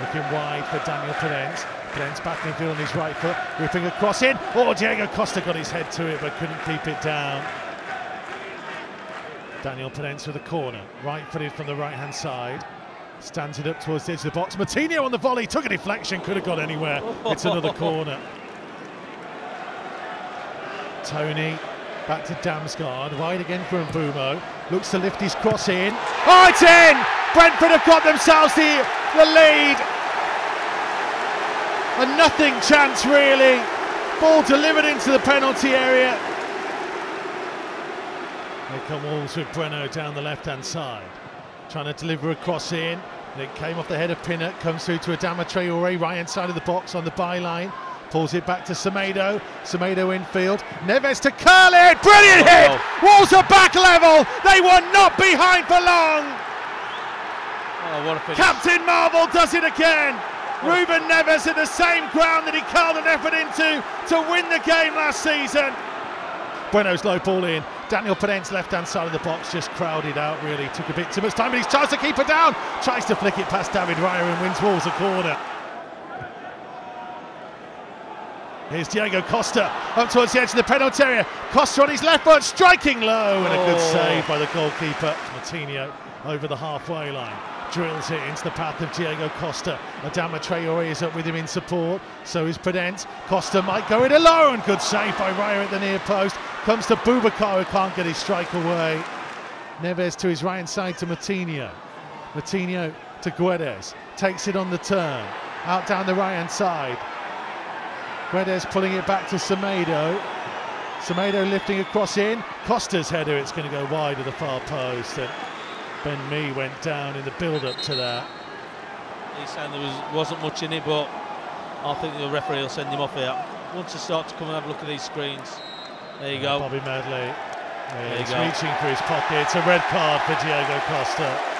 Looking wide for Daniel Podence. Podence back in field on his right foot, whipping a cross in. Oh, Diego Costa got his head to it but couldn't keep it down. Daniel Podence with a corner, right footed from the right hand side. Stands it up towards the edge of the box. Martino on the volley, took a deflection, could have got anywhere. It's another corner. Toney back to Damsgaard, wide again for Mbeumo. Looks to lift his cross in. Oh, it's in! Brentford have got themselves the, the lead. A nothing chance, really. Ball delivered into the penalty area. Here come Wolves with Bueno down the left hand side. Trying to deliver a cross in. And it came off the head of Pinnock, comes through to Adama Traore, right hand side of the box on the byline. Pulls it back to Semedo. Semedo infield. Neves to curl it. Brilliant hit. Wolves are back level. They were not behind for long. Oh, what. Captain Marvel does it again. Ruben Neves at the same ground that he carved an effort into to win the game last season. Bueno's low ball in. Daniel Podence left hand side of the box just crowded out really. Took a bit too much time, but he tries to keep it down. Tries to flick it past David Raya and wins Wolves a corner. Here's Diego Costa up towards the edge of the penalty area. Costa on his left foot, striking low, and a good Oh. save by the goalkeeper. Martino over the halfway line. Drills it into the path of Diego Costa. Adama Traore is up with him in support. So is Podence. Costa might go it alone. Good save by Raya at the near post. Comes to Boubacar who can't get his strike away. Neves to his right hand side to Martino. Martino to Guedes. Takes it on the turn. Out down the right hand side. Guedes pulling it back to Semedo. Semedo lifting across in. Costa's header, it's going to go wide of the far post. And Ben Mee went down in the build up to that. He's saying there was, wasn't much in it, but I think the referee will send him off here. Once they start to come and have a look at these screens. There you go. Bobby Madley. you he's go. reaching for his pocket. It's a red card for Diego Costa.